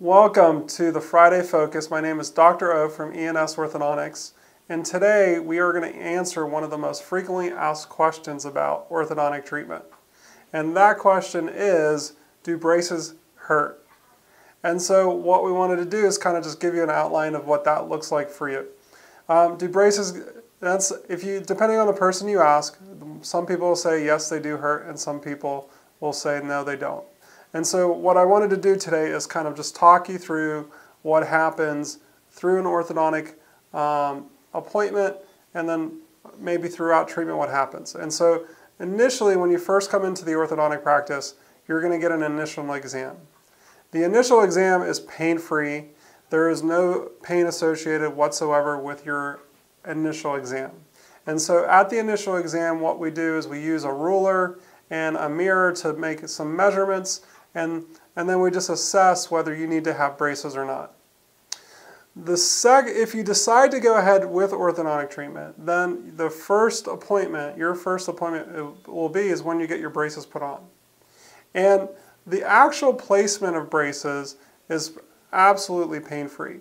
Welcome to the Friday Focus. My name is Dr. O from E&S Orthodontics, and today we are going to answer one of the most frequently asked questions about orthodontic treatment. And that question is Do braces hurt? And so, what we wanted to do is kind of just give you an outline of what that looks like for you. Um, do braces, that's if you, depending on the person you ask, some people will say yes, they do hurt, and some people will say no, they don't. And so what I wanted to do today is kind of just talk you through what happens through an orthodontic um, appointment and then maybe throughout treatment what happens. And so initially when you first come into the orthodontic practice, you're going to get an initial exam. The initial exam is pain-free. There is no pain associated whatsoever with your initial exam. And so at the initial exam, what we do is we use a ruler and a mirror to make some measurements and, and then we just assess whether you need to have braces or not. The sec if you decide to go ahead with orthodontic treatment, then the first appointment, your first appointment uh, will be is when you get your braces put on. And the actual placement of braces is absolutely pain-free.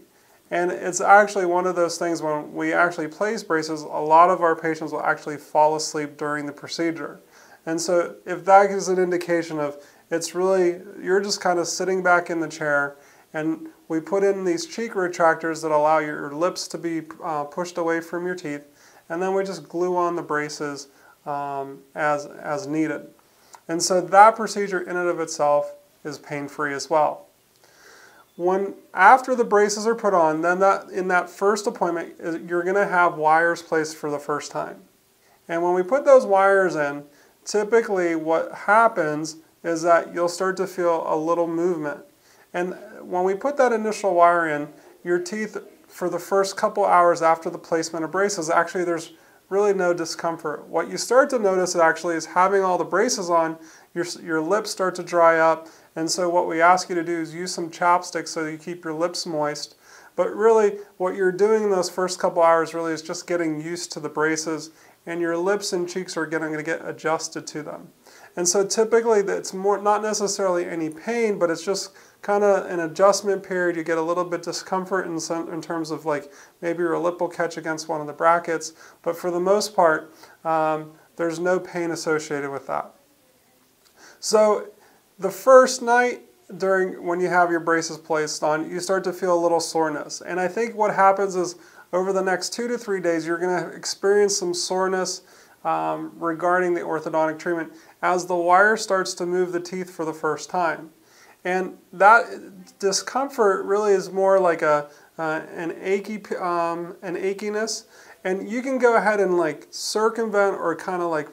And it's actually one of those things when we actually place braces, a lot of our patients will actually fall asleep during the procedure. And so if that is an indication of it's really, you're just kind of sitting back in the chair and we put in these cheek retractors that allow your lips to be uh, pushed away from your teeth and then we just glue on the braces um, as, as needed. And so that procedure in and of itself is pain-free as well. When after the braces are put on, then that in that first appointment, you're going to have wires placed for the first time. And when we put those wires in, typically what happens is that you'll start to feel a little movement. And when we put that initial wire in, your teeth for the first couple hours after the placement of braces, actually there's really no discomfort. What you start to notice actually is having all the braces on, your, your lips start to dry up. And so what we ask you to do is use some chapstick so you keep your lips moist. But really what you're doing in those first couple hours really is just getting used to the braces and your lips and cheeks are going to get adjusted to them. And so typically it's more not necessarily any pain, but it's just kind of an adjustment period. You get a little bit discomfort in, some, in terms of like maybe your lip will catch against one of the brackets, but for the most part, um, there's no pain associated with that. So the first night during when you have your braces placed on, you start to feel a little soreness. And I think what happens is over the next two to three days, you're going to experience some soreness um, regarding the orthodontic treatment as the wire starts to move the teeth for the first time. And that discomfort really is more like a, uh, an, achy, um, an achiness. And you can go ahead and like circumvent or kind of like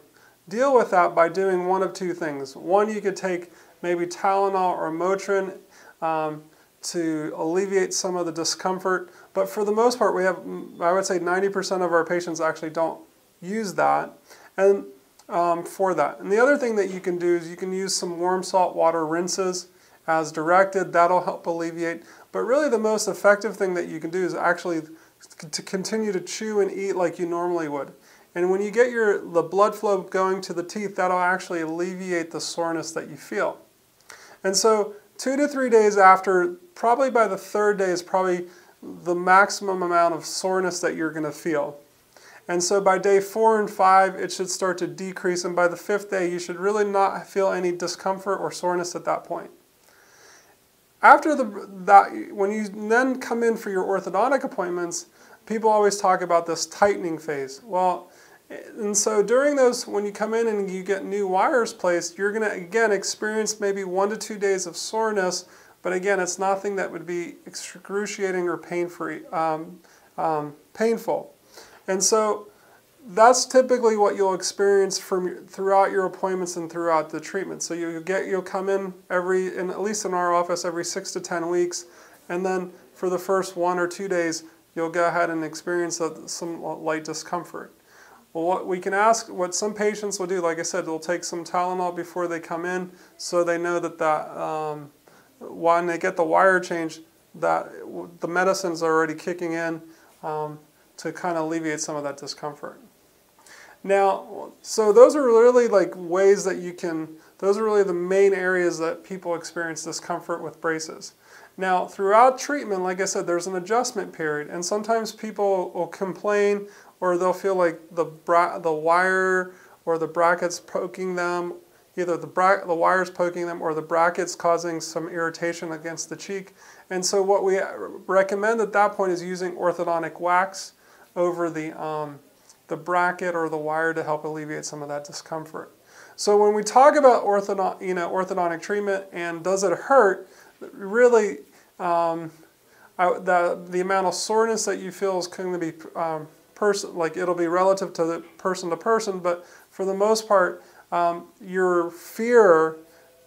deal with that by doing one of two things. One, you could take maybe Tylenol or Motrin um, to alleviate some of the discomfort. But for the most part, we have, I would say 90% of our patients actually don't use that and um, for that. And the other thing that you can do is you can use some warm salt water rinses as directed. That'll help alleviate. But really the most effective thing that you can do is actually to continue to chew and eat like you normally would. And when you get your the blood flow going to the teeth, that'll actually alleviate the soreness that you feel. And so two to three days after, probably by the third day is probably the maximum amount of soreness that you're going to feel. And so by day four and five, it should start to decrease. And by the fifth day, you should really not feel any discomfort or soreness at that point. After the, that, when you then come in for your orthodontic appointments, people always talk about this tightening phase. Well, and so during those, when you come in and you get new wires placed, you're going to, again, experience maybe one to two days of soreness. But again, it's nothing that would be excruciating or pain-free, um, um, painful. And so that's typically what you'll experience from throughout your appointments and throughout the treatment. So you get you'll come in every, in, at least in our office, every six to ten weeks, and then for the first one or two days, you'll go ahead and experience some light discomfort. Well, what we can ask, what some patients will do, like I said, they'll take some Tylenol before they come in, so they know that that um, when they get the wire change, that the medicine's already kicking in. Um, to kind of alleviate some of that discomfort. Now, so those are really like ways that you can, those are really the main areas that people experience discomfort with braces. Now, throughout treatment, like I said, there's an adjustment period, and sometimes people will complain or they'll feel like the, the wire or the brackets poking them, either the, bra the wire's poking them or the brackets causing some irritation against the cheek. And so what we uh, recommend at that point is using orthodontic wax over the, um, the bracket or the wire to help alleviate some of that discomfort. So when we talk about orthodont you know, orthodontic treatment and does it hurt, really um, I, the, the amount of soreness that you feel is going to be um, person, like it'll be relative to the person to person, but for the most part, um, your fear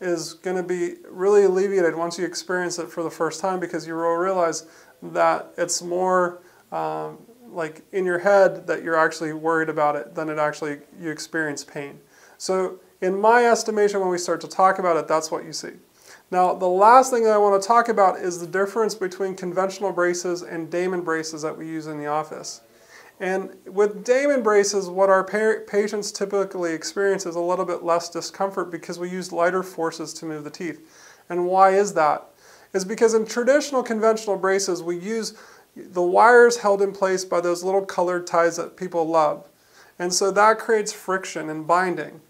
is going to be really alleviated once you experience it for the first time because you will realize that it's more um, like in your head that you're actually worried about it than it actually you experience pain. So in my estimation, when we start to talk about it, that's what you see. Now, the last thing that I want to talk about is the difference between conventional braces and Damon braces that we use in the office. And with Damon braces, what our patients typically experience is a little bit less discomfort because we use lighter forces to move the teeth. And why is that? Is because in traditional conventional braces, we use the wires held in place by those little colored ties that people love. And so that creates friction and binding.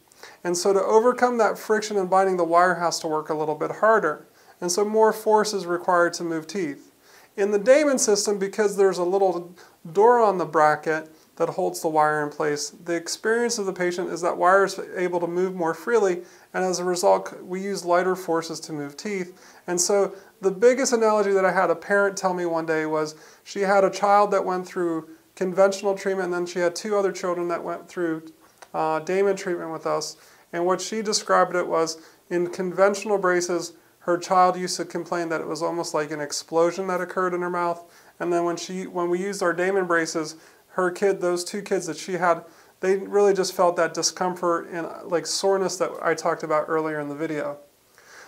And so to overcome that friction and binding, the wire has to work a little bit harder. And so more force is required to move teeth. In the Damon system, because there's a little door on the bracket that holds the wire in place. The experience of the patient is that wire is able to move more freely, and as a result, we use lighter forces to move teeth. And so the biggest analogy that I had a parent tell me one day was she had a child that went through conventional treatment, and then she had two other children that went through uh, Damon treatment with us. And what she described it was in conventional braces, her child used to complain that it was almost like an explosion that occurred in her mouth. And then when she when we used our Damon braces, her kid, those two kids that she had, they really just felt that discomfort and like soreness that I talked about earlier in the video.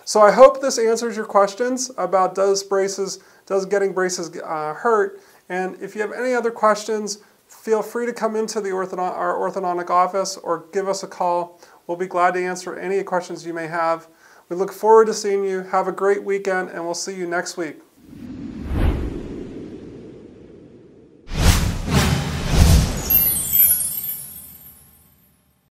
So I hope this answers your questions about does braces, does getting braces uh, hurt? And if you have any other questions, feel free to come into the orthodont our orthodontic office or give us a call. We'll be glad to answer any questions you may have. We look forward to seeing you. Have a great weekend, and we'll see you next week.